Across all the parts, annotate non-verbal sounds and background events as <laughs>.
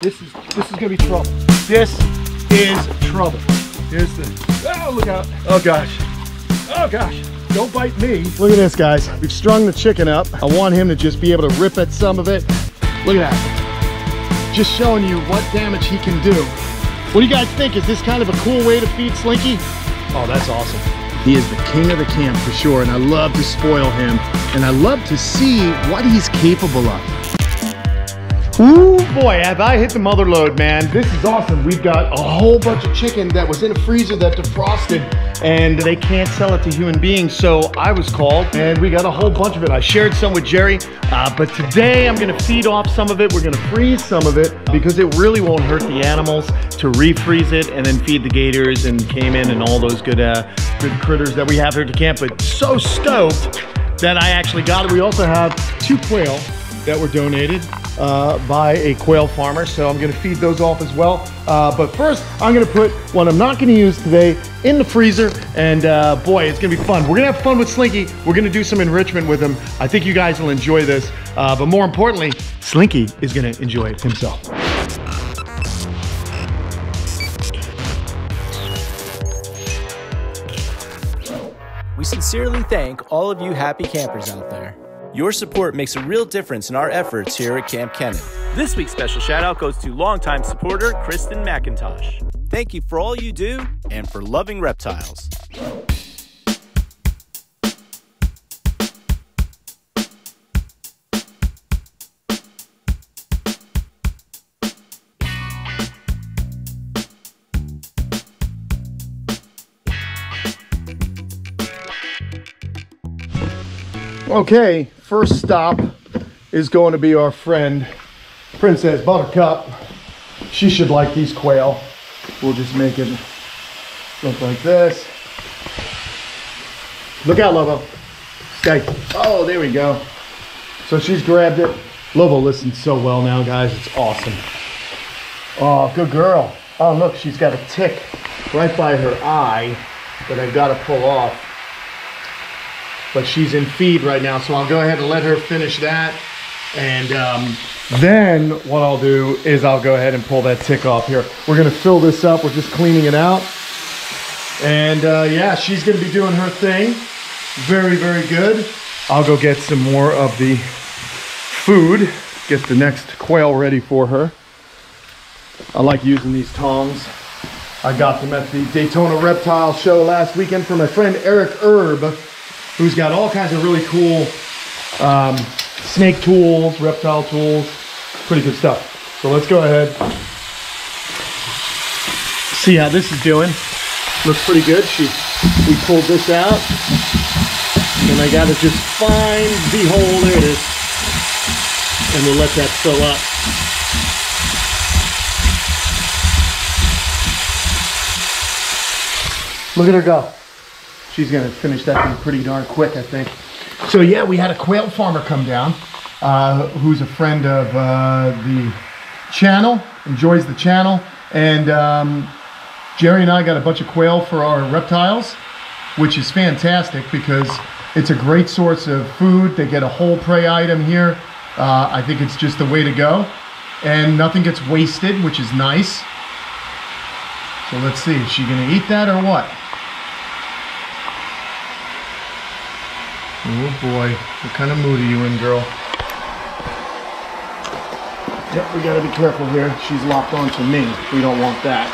This is this is gonna be trouble. This is trouble. Here's the oh look out. Oh gosh. Oh gosh. Don't bite me. Look at this guys. We've strung the chicken up. I want him to just be able to rip at some of it. Look at that. Just showing you what damage he can do. What do you guys think? Is this kind of a cool way to feed Slinky? Oh, that's awesome. He is the king of the camp for sure, and I love to spoil him, and I love to see what he's capable of. Ooh, boy, have I hit the mother lode, man. This is awesome. We've got a whole bunch of chicken that was in a freezer that defrosted and they can't sell it to human beings. So I was called and we got a whole bunch of it. I shared some with Jerry, uh, but today I'm gonna feed off some of it. We're gonna freeze some of it because it really won't hurt the animals to refreeze it and then feed the gators and caiman and all those good, uh, good critters that we have here at the camp. But so stoked that I actually got it. We also have two quail that were donated uh, by a quail farmer. So I'm gonna feed those off as well. Uh, but first, I'm gonna put what I'm not gonna use today in the freezer. And uh, boy, it's gonna be fun. We're gonna have fun with Slinky. We're gonna do some enrichment with him. I think you guys will enjoy this. Uh, but more importantly, Slinky is gonna enjoy it himself. We sincerely thank all of you happy campers out there. Your support makes a real difference in our efforts here at Kamp Kenan. This week's special shout out goes to longtime supporter Kristen McIntosh. Thank you for all you do and for loving reptiles. Okay, first stop is going to be our friend Princess Buttercup. She should like these quail. We'll just make it look like this. Look out, Lobo. Stay. Oh, there we go. So she's grabbed it. Lobo listens so well now, guys. It's awesome. Oh, good girl. Oh, look, she's got a tick right by her eye that I've got to pull off but she's in feed right now. So I'll go ahead and let her finish that. And um, then what I'll do is I'll go ahead and pull that tick off here. We're gonna fill this up. We're just cleaning it out. And uh, yeah, she's gonna be doing her thing. Very, very good. I'll go get some more of the food. Get the next quail ready for her. I like using these tongs. I got them at the Daytona Reptile Show last weekend for my friend Eric Erb who's got all kinds of really cool um, snake tools, reptile tools, pretty good stuff. So let's go ahead. See how this is doing. Looks pretty good. She, we pulled this out. And I gotta just find the hole. There it is. And we'll let that fill up. Look at her go she's gonna finish that thing pretty darn quick, I think. So yeah, we had a quail farmer come down, uh, who's a friend of uh, the channel, enjoys the channel, and um, Jerry and I got a bunch of quail for our reptiles, which is fantastic because it's a great source of food. They get a whole prey item here. Uh, I think it's just the way to go. And nothing gets wasted, which is nice. So let's see, is she gonna eat that or what? Oh boy, what kind of mood are you in, girl? Yep, we gotta be careful here. She's locked onto me. We don't want that.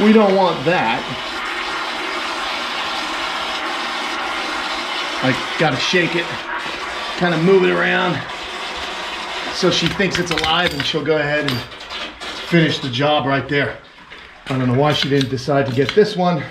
We don't want that. I gotta shake it, kind of move it around so she thinks it's alive and she'll go ahead and finish the job right there. I don't know why she didn't decide to get this one.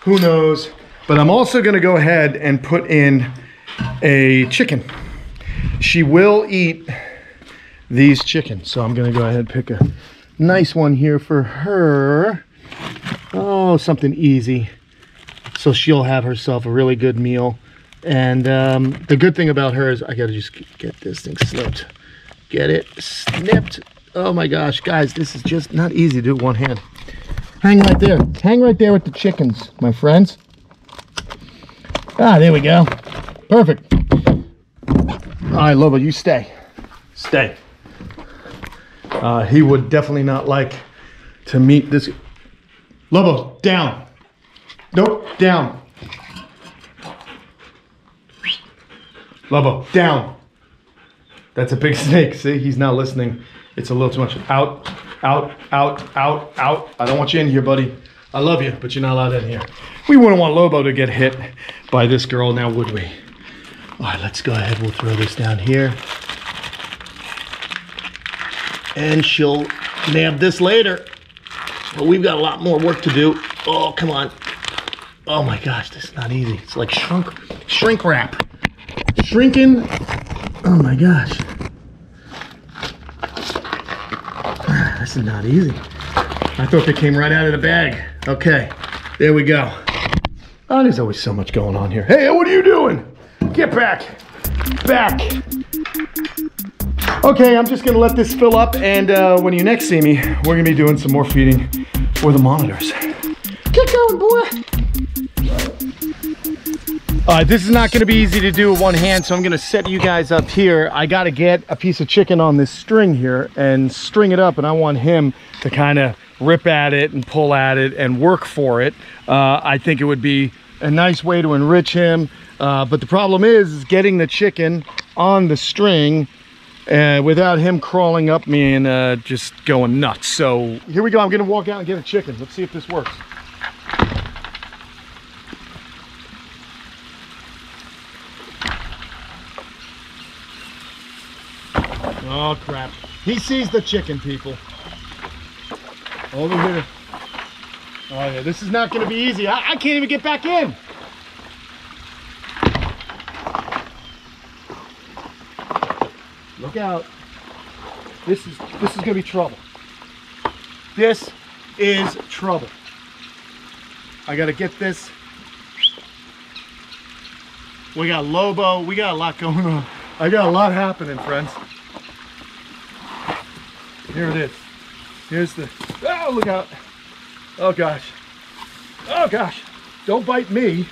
Who knows? But I'm also gonna go ahead and put in a chicken. She will eat these chickens. So I'm gonna go ahead and pick a nice one here for her. Oh, something easy. So she'll have herself a really good meal. And um, the good thing about her is I gotta just get this thing snipped. Get it snipped. Oh my gosh, guys, this is just not easy to do one hand. Hang right there. Hang right there with the chickens, my friends. Ah, there we go. Perfect. All right, Lobo, you stay. Stay. Uh, he would definitely not like to meet this. Lobo, down. Nope, down. Lobo, down. That's a big <laughs> snake. See, he's not listening. It's a little too much. Out, out, out, out, out. I don't want you in here, buddy. I love you, but you're not allowed in here. We wouldn't want Lobo to get hit by this girl now, would we? All right, let's go ahead. We'll throw this down here. And she'll nab this later. But we've got a lot more work to do. Oh, come on. Oh my gosh, this is not easy. It's like shrink, shrink wrap. Shrinking. Oh my gosh. Ah, this is not easy. I thought they came right out of the bag. Okay, there we go. Oh, there's always so much going on here. Hey, what are you doing? Get back. Back. Okay, I'm just gonna let this fill up and uh, when you next see me, we're gonna be doing some more feeding for the monitors. Get going, boy. All right, this is not gonna be easy to do with one hand, so I'm gonna set you guys up here. I gotta get a piece of chicken on this string here and string it up, and I want him to kind of rip at it and pull at it and work for it. Uh, I think it would be a nice way to enrich him. Uh, but the problem is, is getting the chicken on the string uh, without him crawling up me and uh, just going nuts. So here we go. I'm gonna walk out and get a chicken. Let's see if this works. Oh crap. He sees the chicken, people. Over here. Oh yeah, this is not gonna be easy. I, I can't even get back in. Look out. This is this is gonna be trouble. This is trouble. I gotta get this. We got Lobo, we got a lot going on. I got a lot happening, friends. Here it is. Here's the, oh, look out. Oh gosh. Oh gosh. Don't bite me.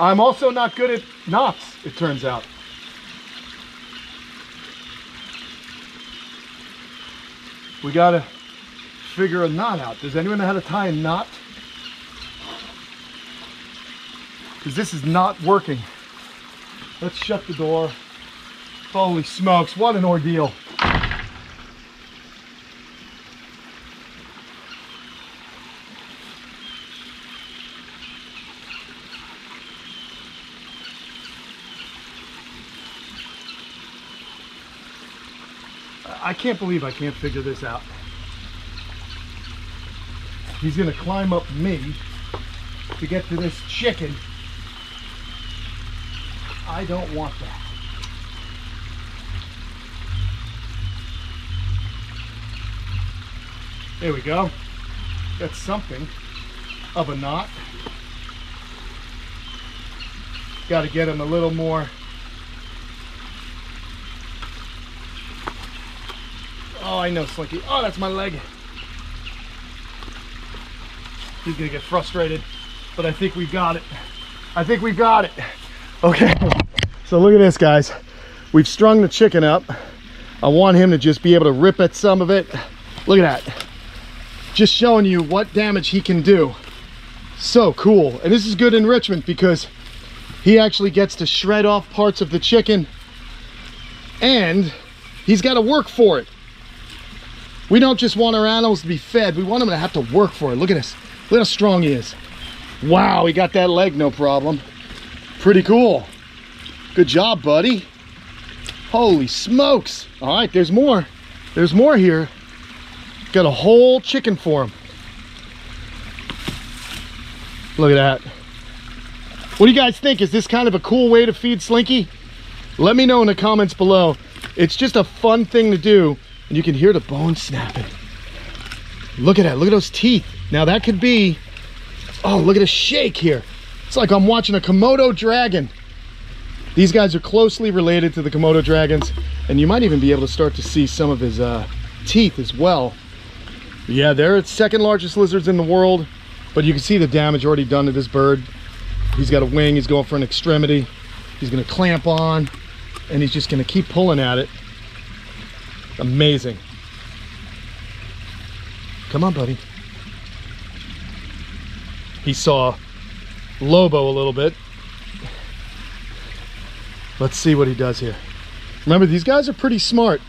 I'm also not good at knots, it turns out. We gotta figure a knot out. Does anyone know how to tie a knot? Because this is not working. Let's shut the door. Holy smokes, what an ordeal. I can't believe I can't figure this out. He's gonna climb up me to get to this chicken. I don't want that. There we go. That's something of a knot. Got to get him a little more. Oh, I know, Slinky. Oh, that's my leg. He's gonna get frustrated, but I think we got it. I think we got it. Okay, so look at this, guys. We've strung the chicken up. I want him to just be able to rip at some of it. Look at that. Just showing you what damage he can do. So cool. And this is good enrichment because he actually gets to shred off parts of the chicken and he's got to work for it. We don't just want our animals to be fed. We want them to have to work for it. Look at this. Look how strong he is. Wow, he got that leg no problem. Pretty cool. Good job, buddy. Holy smokes. All right, there's more. There's more here. Got a whole chicken for him. Look at that. What do you guys think? Is this kind of a cool way to feed Slinky? Let me know in the comments below. It's just a fun thing to do. And you can hear the bones snapping. Look at that. Look at those teeth. Now that could be... Oh, look at a shake here. It's like I'm watching a Komodo dragon. These guys are closely related to the Komodo dragons. And you might even be able to start to see some of his uh, teeth as well. Yeah, they're the second largest lizards in the world. But you can see the damage already done to this bird. He's got a wing. He's going for an extremity. He's gonna clamp on and he's just gonna keep pulling at it. Amazing. Come on, buddy. He saw Lobo a little bit. Let's see what he does here. Remember, these guys are pretty smart.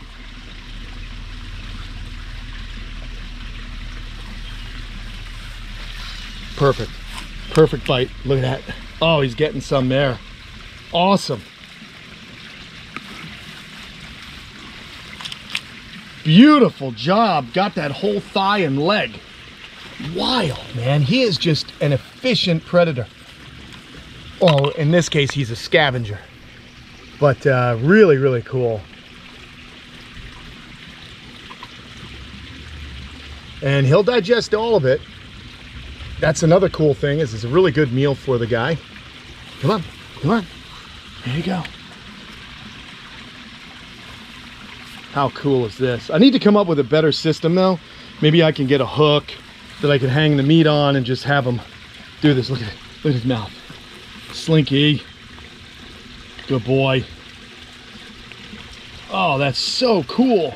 Perfect. Perfect bite. Look at that. Oh, he's getting some there. Awesome. Beautiful job. Got that whole thigh and leg. Wild, man. He is just an efficient predator. Oh, in this case, he's a scavenger. But uh, really, really cool. And he'll digest all of it. That's another cool thing is it's a really good meal for the guy. Come on, come on. There you go. How cool is this? I need to come up with a better system though. Maybe I can get a hook that I can hang the meat on and just have him do this. Look at it. Look at his mouth. Slinky. Good boy. Oh, that's so cool.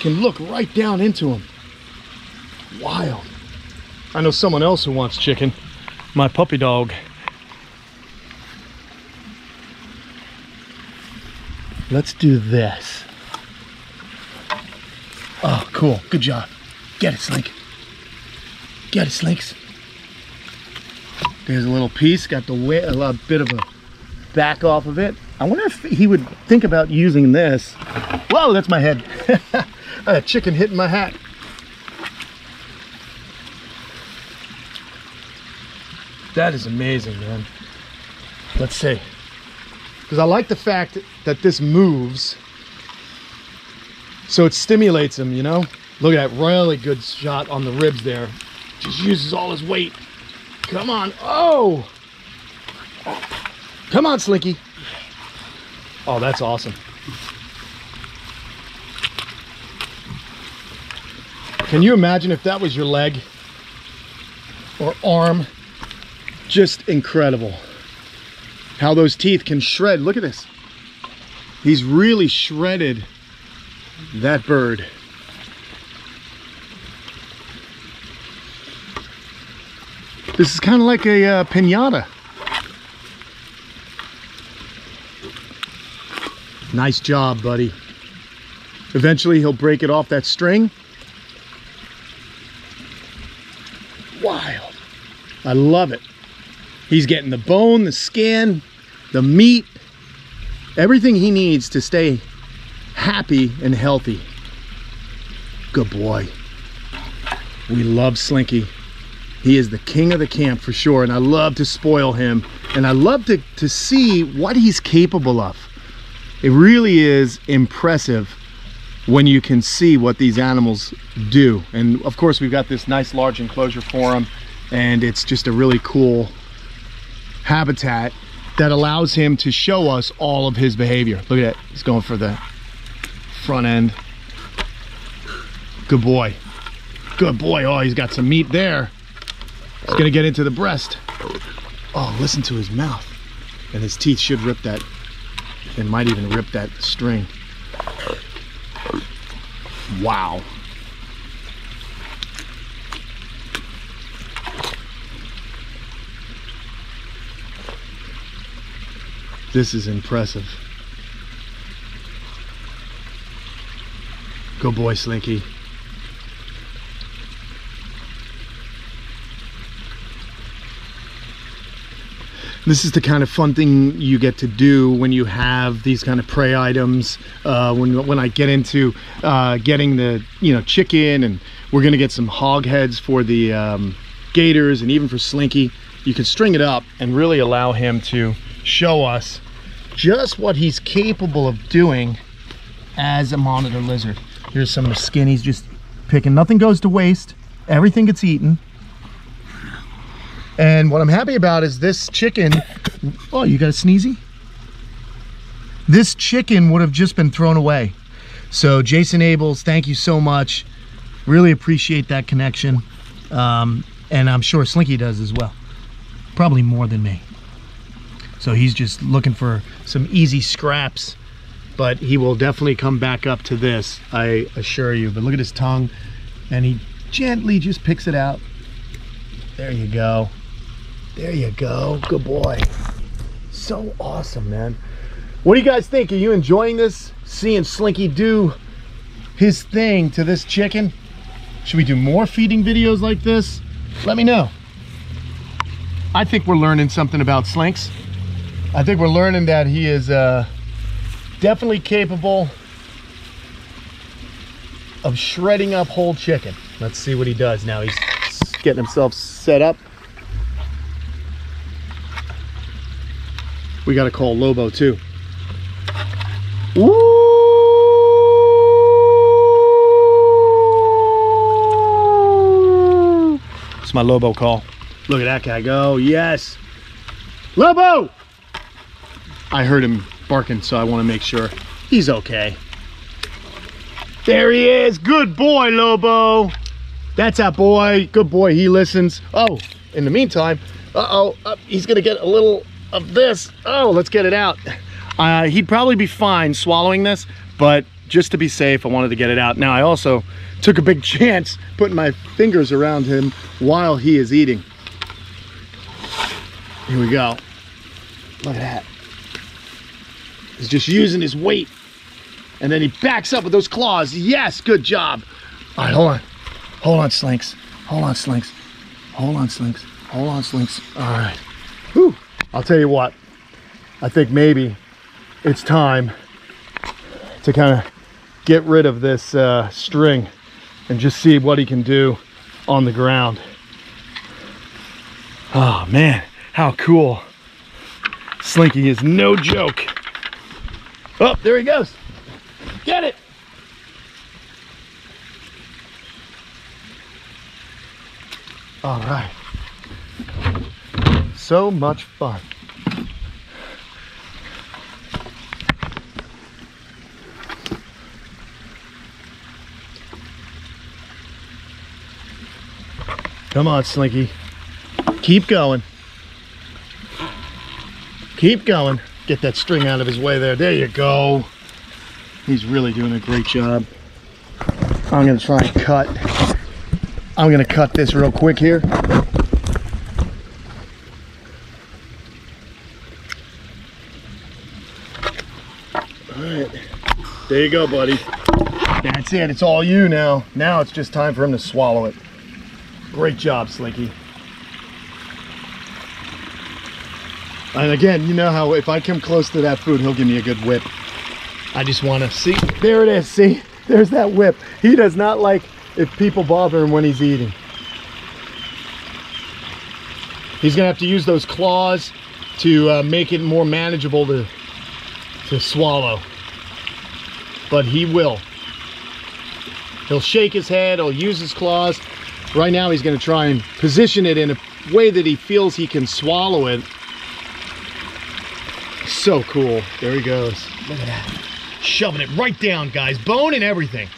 Can look right down into him. Wild. I know someone else who wants chicken. My puppy dog. Let's do this. Oh, cool. Good job. Get it, Slink. Get it, Slinks. There's a little piece. Got the way a little bit of a back off of it. I wonder if he would think about using this. Whoa, that's my head. I <laughs> had <laughs> a chicken hitting my hat. That is amazing, man. Let's see. Because I like the fact that this moves. So it stimulates him, you know? Look at that really good shot on the ribs there. Just uses all his weight. Come on. Oh! Come on, Slinky. Oh, that's awesome. Can you imagine if that was your leg or arm? Just incredible. How those teeth can shred. Look at this. He's really shredded that bird. This is kind of like a uh, pinata. Nice job, buddy. Eventually he'll break it off that string. Wild. I love it. He's getting the bone, the skin, the meat, everything he needs to stay happy and healthy. Good boy. We love Slinky. He is the king of the camp for sure, and I love to spoil him. And I love to, to see what he's capable of. It really is impressive when you can see what these animals do. And of course, we've got this nice large enclosure for him, and it's just a really cool habitat that allows him to show us all of his behavior. Look at that, he's going for the front end. Good boy. Good boy. Oh, he's got some meat there. He's gonna get into the breast. Oh, listen to his mouth. And his teeth should rip that, and might even rip that string. Wow. This is impressive. Good boy, Slinky. This is the kind of fun thing you get to do when you have these kind of prey items. Uh, when when I get into uh, getting the you know chicken, and we're gonna get some hog heads for the um, gators, and even for Slinky, you can string it up and really allow him to show us just what he's capable of doing as a monitor lizard. Here's some of the skin he's just picking. Nothing goes to waste. Everything gets eaten. And what I'm happy about is this chicken. Oh, you got a sneezy? This chicken would have just been thrown away. So Jason Abels, thank you so much. Really appreciate that connection. Um, and I'm sure Slinky does as well. Probably more than me. So he's just looking for some easy scraps, but he will definitely come back up to this, I assure you. But look at his tongue, and he gently just picks it out. There you go. There you go. Good boy. So awesome, man. What do you guys think? Are you enjoying this? Seeing Slinky do his thing to this chicken? Should we do more feeding videos like this? Let me know. I think we're learning something about Slinks. I think we're learning that he is uh, definitely capable of shredding up whole chicken. Let's see what he does now. He's getting himself set up. We got to call Lobo too. Woo! It's my Lobo call. Look at that guy go. Yes. Lobo! I heard him barking, so I want to make sure he's okay. There he is. Good boy, Lobo. That's that boy. Good boy. He listens. Oh, in the meantime, uh-oh, uh, he's going to get a little of this. Oh, let's get it out. Uh, he'd probably be fine swallowing this, but just to be safe, I wanted to get it out. Now, I also took a big <laughs> chance putting my fingers around him while he is eating. Here we go. Look at that. He's just using his weight. And then he backs up with those claws. Yes, good job. All right, hold on. Hold on, Slinks. Hold on, Slinks. Hold on, Slinks. Hold on, Slinks. All right. Whew. I'll tell you what. I think maybe it's time to kind of get rid of this uh, string and just see what he can do on the ground. Oh, man. How cool. Slinky is no joke. Oh, there he goes. Get it. All right. So much fun. Come on, Slinky. Keep going. Keep going. Get that string out of his way there. There you go. He's really doing a great job. I'm gonna try and cut. I'm gonna cut this real quick here. There you go, buddy. That's it, it's all you now. Now it's just time for him to swallow it. Great job, Slinky. And again, you know how if I come close to that food, he'll give me a good whip. I just want to see. There it is. See, there's that whip. He does not like if people bother him when he's eating. He's gonna have to use those claws to uh, make it more manageable to to swallow. But he will. He'll shake his head. He'll use his claws. Right now, he's gonna try and position it in a way that he feels he can swallow it so cool. There he goes. Look at that. Shoving it right down, guys. Bone and everything.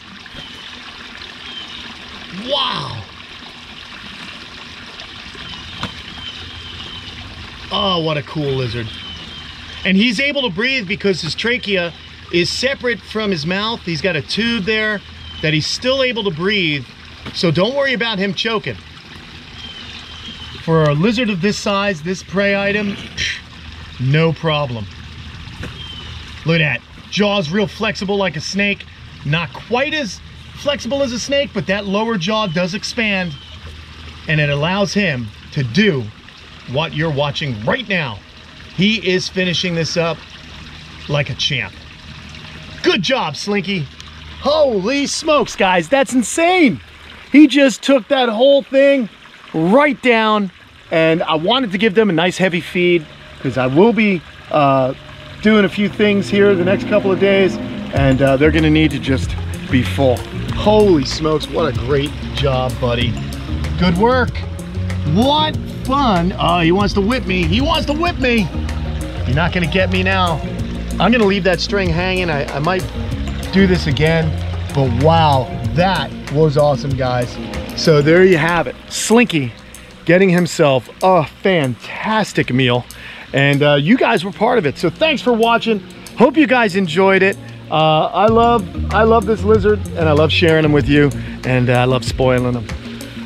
Wow. Oh, what a cool lizard. And he's able to breathe because his trachea is separate from his mouth. He's got a tube there that he's still able to breathe. So don't worry about him choking. For a lizard of this size, this prey item, <sniffs> no problem. Look at that. Jaw's real flexible like a snake. Not quite as flexible as a snake, but that lower jaw does expand and it allows him to do what you're watching right now. He is finishing this up like a champ. Good job, Slinky. Holy smokes, guys, that's insane. He just took that whole thing right down and I wanted to give them a nice heavy feed because I will be uh, doing a few things here the next couple of days and uh, they're gonna need to just be full. Holy smokes, what a great job, buddy. Good work. What fun. Oh, he wants to whip me. He wants to whip me. You're not gonna get me now. I'm gonna leave that string hanging. I, I might do this again, but wow, that was awesome, guys. So there you have it. Slinky getting himself a fantastic meal. And uh, you guys were part of it. So thanks for watching. Hope you guys enjoyed it. Uh, I love I love this lizard and I love sharing them with you and uh, I love spoiling them.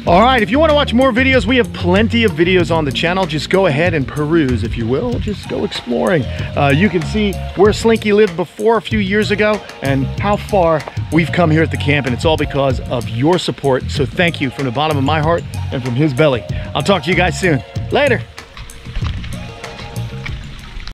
All right, if you want to watch more videos, we have plenty of videos on the channel. Just go ahead and peruse, if you will. Just go exploring. Uh, you can see where Slinky lived before a few years ago and how far we've come here at the camp, and it's all because of your support. So thank you from the bottom of my heart and from his belly. I'll talk to you guys soon. Later.